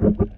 Thank you.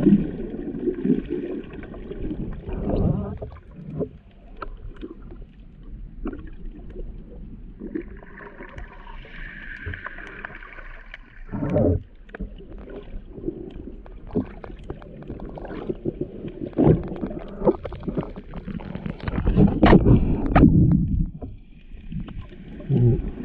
understanding mm. Put